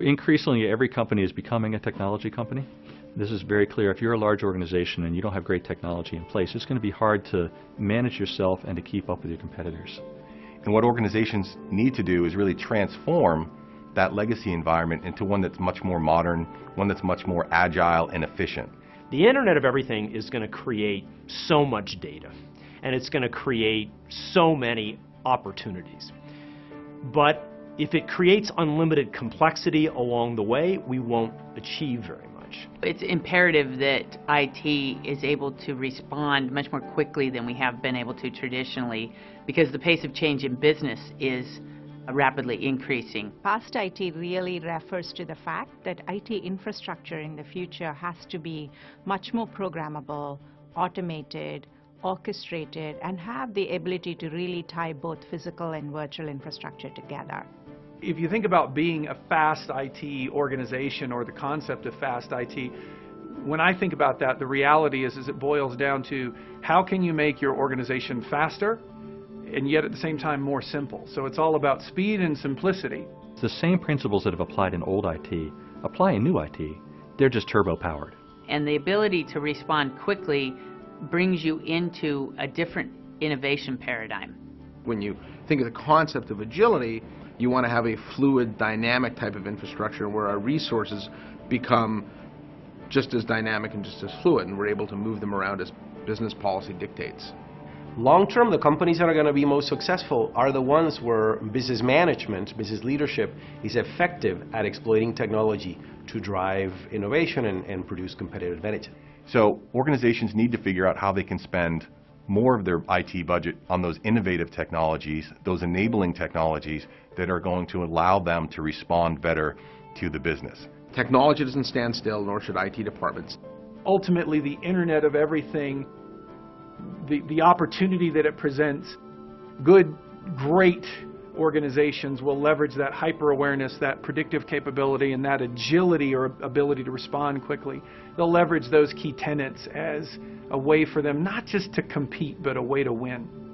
Increasingly, every company is becoming a technology company. This is very clear. If you're a large organization and you don't have great technology in place, it's going to be hard to manage yourself and to keep up with your competitors. And what organizations need to do is really transform that legacy environment into one that's much more modern, one that's much more agile and efficient. The Internet of Everything is going to create so much data, and it's going to create so many opportunities. But if it creates unlimited complexity along the way, we won't achieve very much. It's imperative that IT is able to respond much more quickly than we have been able to traditionally because the pace of change in business is rapidly increasing. Fast IT really refers to the fact that IT infrastructure in the future has to be much more programmable, automated, orchestrated, and have the ability to really tie both physical and virtual infrastructure together. If you think about being a fast IT organization or the concept of fast IT, when I think about that, the reality is, is it boils down to how can you make your organization faster and yet at the same time more simple. So it's all about speed and simplicity. The same principles that have applied in old IT apply in new IT. They're just turbo powered. And the ability to respond quickly brings you into a different innovation paradigm. When you think of the concept of agility, you want to have a fluid, dynamic type of infrastructure where our resources become just as dynamic and just as fluid, and we're able to move them around as business policy dictates. Long term, the companies that are going to be most successful are the ones where business management, business leadership is effective at exploiting technology to drive innovation and, and produce competitive advantage. So organizations need to figure out how they can spend more of their IT budget on those innovative technologies, those enabling technologies that are going to allow them to respond better to the business. Technology doesn't stand still, nor should IT departments. Ultimately, the Internet of Everything the, the opportunity that it presents, good, great organizations will leverage that hyper awareness, that predictive capability, and that agility or ability to respond quickly. They'll leverage those key tenets as a way for them not just to compete, but a way to win.